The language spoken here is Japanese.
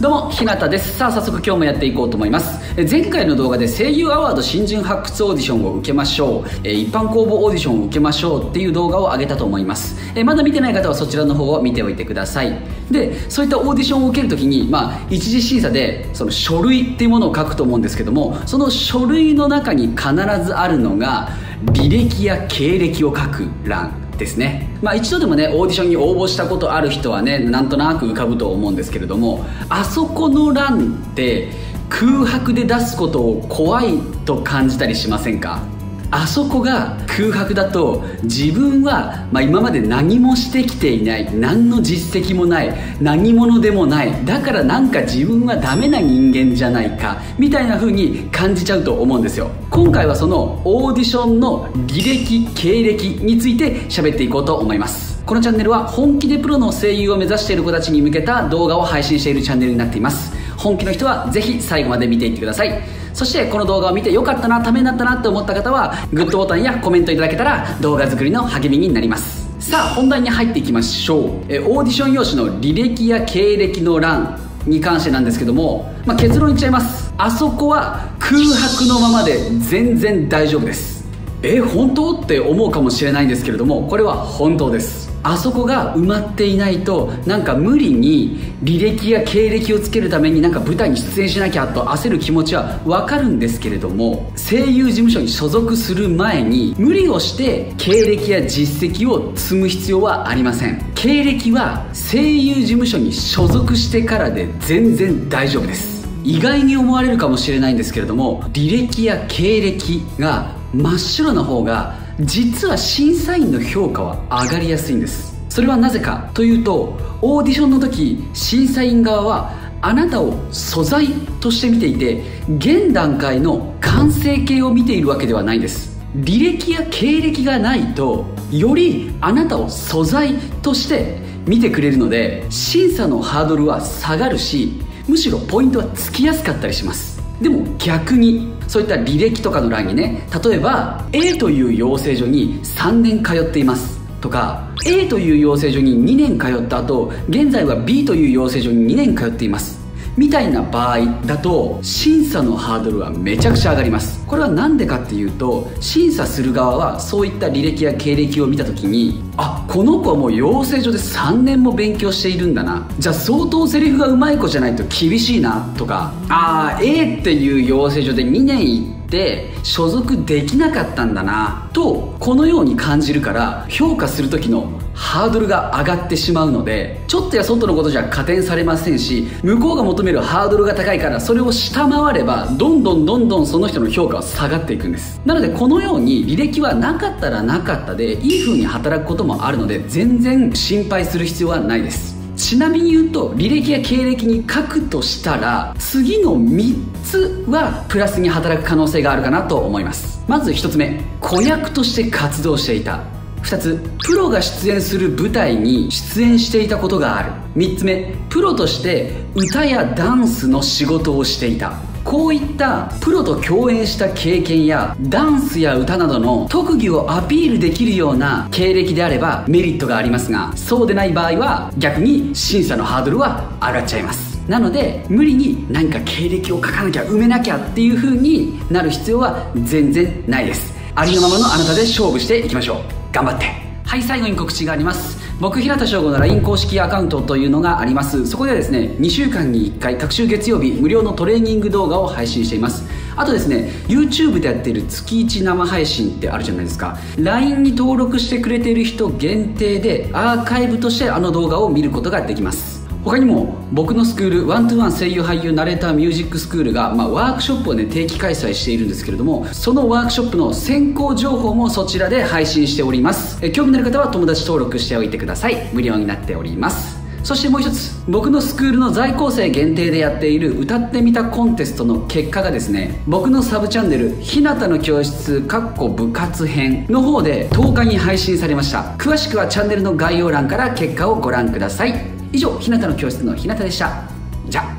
どうも、ひなたです。さあ、早速今日もやっていこうと思います。前回の動画で声優アワード新人発掘オーディションを受けましょう。一般公募オーディションを受けましょうっていう動画を上げたと思います。まだ見てない方はそちらの方を見ておいてください。で、そういったオーディションを受けるときに、まあ、一次審査で、その書類っていうものを書くと思うんですけども、その書類の中に必ずあるのが、履歴や経歴を書く欄。ですね、まあ、一度でもねオーディションに応募したことある人はねなんとなく浮かぶと思うんですけれどもあそこの欄って空白で出すことを怖いと感じたりしませんか？あそこが空白だと自分は、まあ、今まで何もしてきていない何の実績もない何者でもないだからなんか自分はダメな人間じゃないかみたいな風に感じちゃうと思うんですよ。今回はそのオーディションの履歴経歴について喋っていこうと思います。このチャンネルは本気でプロの声優を目指している子たちに向けた動画を配信しているチャンネルになっています。本気の人はぜひ最後まで見ていってください。そしてこの動画を見てよかったなためになったなって思った方はグッドボタンやコメントいただけたら動画作りの励みになります。さあ本題に入っていきましょう。えオーディション用紙の履歴や経歴の欄に関してなんですけども、まあ、結論言っちゃいます。あそこは空白のままで全然大丈夫です。え本当？って思うかもしれないんですけれどもこれは本当です。あそこが埋まっていないとなんか無理に履歴や経歴をつけるためになんか舞台に出演しなきゃと焦る気持ちはわかるんですけれども声優事務所に所属する前に無理をして経歴や実績を積む必要はありません。経歴は声優事務所に所属してからで全然大丈夫です。意外に思われるかもしれないんですけれども履歴や経歴が真っ白な方が実は審査員の評価は上がりやすいんです。それはなぜかというとオーディションの時審査員側はあなたを素材として見ていて現段階の完成形を見ているわけではないんです。履歴や経歴がないとよりあなたを素材として見てくれるので審査のハードルは下がるしむしろポイントはつきやすかったりします。でも逆にそういった履歴とかの欄にね例えば A という養成所に3年通っていますとか A という養成所に2年通った後現在は B という養成所に2年通っていますみたいな場合だと審査のハードルはめちゃくちゃ上がります。これは何でかっていうと審査する側はそういった履歴や経歴を見た時にあこの子はもう養成所で3年も勉強しているんだな。じゃあ相当セリフがうまい子じゃないと厳しいなとかああ A っていう養成所で2年行ってって所属できなかったんだなとこのように感じるから評価する時のハードルが上がってしまうのでちょっとやそっとのことじゃ加点されませんし向こうが求めるハードルが高いからそれを下回ればどんどんどんどんその人の評価は下がっていくんです。なのでこのように履歴はなかったらなかったでいい風に働くこともあるので全然心配する必要はないです。ちなみに言うと履歴や経歴に書くとしたら次の3つはプラスに働く可能性があるかなと思います。まず1つ目子役として活動していた。2つプロが出演する舞台に出演していたことがある。3つ目プロとして歌やダンスの仕事をしていた。こういったプロと共演した経験やダンスや歌などの特技をアピールできるような経歴であればメリットがありますがそうでない場合は逆に審査のハードルは上がっちゃいます。なので無理に何か経歴を書かなきゃ埋めなきゃっていう風になる必要は全然ないです。ありのままのあなたで勝負していきましょう。頑張って。はい最後に告知があります。僕平田翔吾の LINE 公式アカウントというのがありますそこではですね2週間に1回各週月曜日無料のトレーニング動画を配信していますあとですね YouTube でやってる月1生配信ってあるじゃないですか LINE に登録してくれてる人限定でアーカイブとしてあの動画を見ることができます他にも僕のスクールワントゥワン声優俳優ナレーターミュージックスクールが、まあ、ワークショップをね定期開催しているんですけれどもそのワークショップの先行情報もそちらで配信しております。え興味のある方は友達登録しておいてください。無料になっております。そしてもう一つ僕のスクールの在校生限定でやっている歌ってみたコンテストの結果がですね僕のサブチャンネル「ひなたの教室」かっこ部活編の方で10日に配信されました。詳しくはチャンネルの概要欄から結果をご覧ください。以上日向の教室の日向でした。じゃあ。